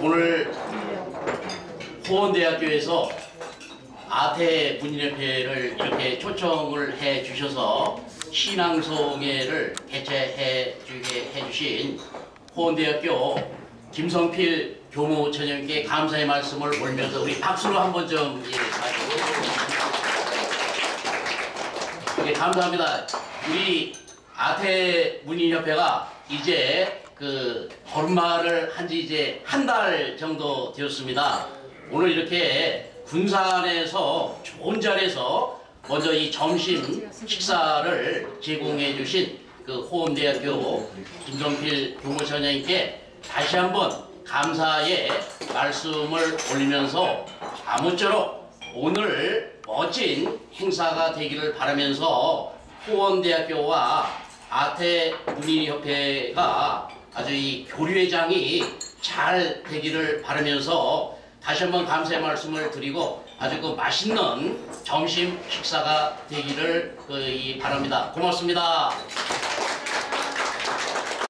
오늘 호원대학교에서 아태 문인협회를 이렇게 초청을 해 주셔서 신앙송회를 개최해 주게 해 주신 호원대학교 김성필 교무처장님께 감사의 말씀을 올면서 우리 박수로 한번 좀 예, 예, 감사합니다. 우리 아태 문인협회가 이제 그 걸마를 한 지 이제 한 달 정도 되었습니다. 오늘 이렇게 군산에서 좋은 자리에서 먼저 이 점심 식사를 제공해 주신 그 호원대학교 김성필 교무처장님께 다시 한번 감사의 말씀을 올리면서 아무쪼록 오늘 멋진 행사가 되기를 바라면서 호원대학교와 아태 문인협회가 아주 이 교류회장이 잘 되기를 바라면서 다시 한번 감사의 말씀을 드리고 아주 그 맛있는 점심 식사가 되기를 그이 바랍니다. 고맙습니다.